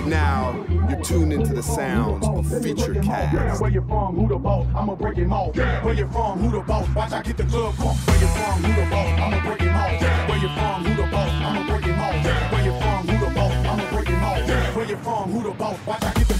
Right now, you're tuned into the sounds of Featurecast. Where you from? Who the boss? I'ma break him off. Where you from? Who the boss? Watch I get the club pump. Where you from? Who the boss? I'ma break him off. Where you from? Who the boss? I'ma break him off. Where you from? Who the boss? I'ma break him off. Where you from? Who the boss? Watch I